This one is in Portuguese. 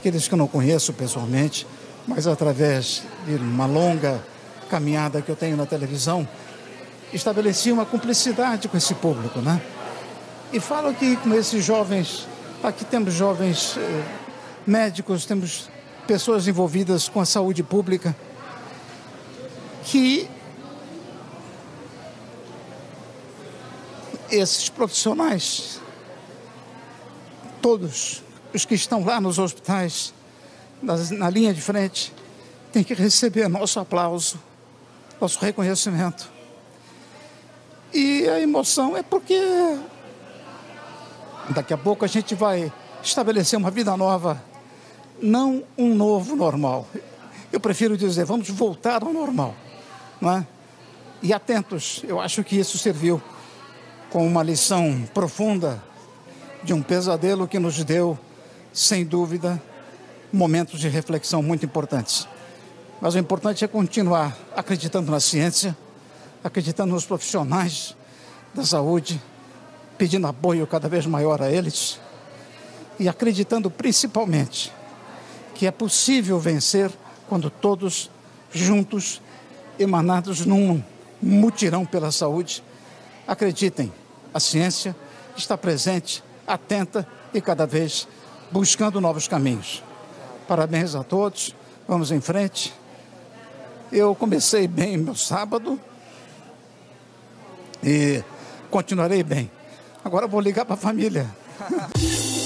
Aqueles que eu não conheço pessoalmente, mas através de uma longa caminhada que eu tenho na televisão, estabeleci uma cumplicidade com esse público, né? E falo aqui com esses jovens, aqui temos jovens eh, médicos, temos pessoas envolvidas com a saúde pública, que esses profissionais, todos os que estão lá nos hospitais, nas, na linha de frente, têm que receber nosso aplauso, nosso reconhecimento. E a emoção é porque daqui a pouco a gente vai estabelecer uma vida nova, não um novo normal. Eu prefiro dizer, vamos voltar ao normal. Não é? E atentos, eu acho que isso serviu com uma lição profunda de um pesadelo que nos deu, sem dúvida, momentos de reflexão muito importantes. Mas o importante é continuar acreditando na ciência, acreditando nos profissionais da saúde, pedindo apoio cada vez maior a eles e acreditando principalmente que é possível vencer quando todos juntos, emanados num mutirão pela saúde, acreditem, a ciência está presente, atenta e cada vez buscando novos caminhos. Parabéns a todos, vamos em frente. Eu comecei bem meu sábado, e continuarei bem. Agora vou ligar para a família.